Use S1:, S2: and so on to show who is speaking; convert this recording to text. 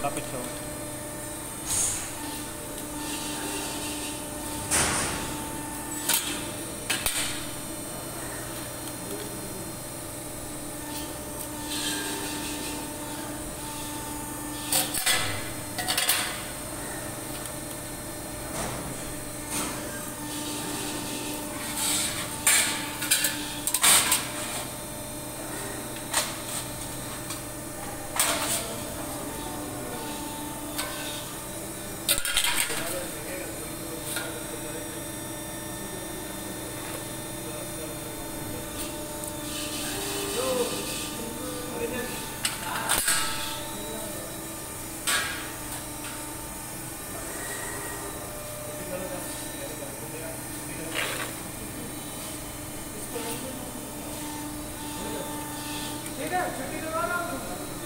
S1: Oder bitte.
S2: Şeyden, Türkiye'de var mı?